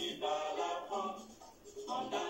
qui va la prendre